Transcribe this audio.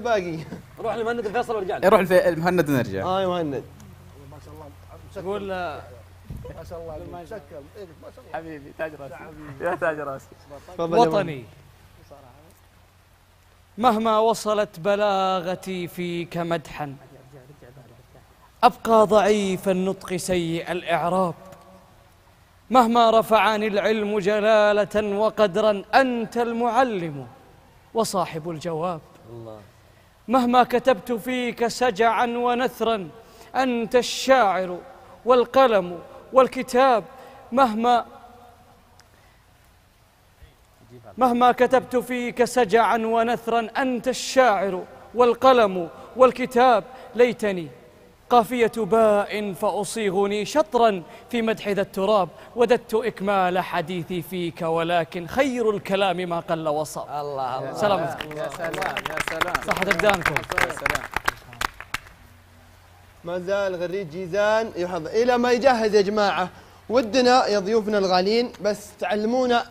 باقي. روح لمهند الفيصل وارجع لي روح الف- المهند ونرجع. آه يا مهند. ما شاء الله تقول ما شاء الله إيه، ما شاء الله. حبيبي تاج راسي. يا تاج راسي. وطني. مهما وصلت بلاغتي فيك مدحا أبقى ضعيف النطق سيء الإعراب. مهما رفعني العلم جلالة وقدرا أنت المعلم وصاحب الجواب. مهما كتبت فيك سجعا ونثرا أنت الشاعر والقلم والكتاب. مهما مهما كتبت فيك سجعا ونثرا أنت الشاعر والقلم والكتاب. ليتني قافية باء فأصيغني شطرا في مدح ذا التراب وددت إكمال حديثي فيك ولكن خير الكلام ما قل وصاب. الله الله. سلامتك. يا سلام يا سلام. صحة أبدانكم. يا سلام. ما زال غريد جيزان يحضر إلى ما يجهز يا جماعة ودنا يا ضيوفنا الغاليين بس تعلمونا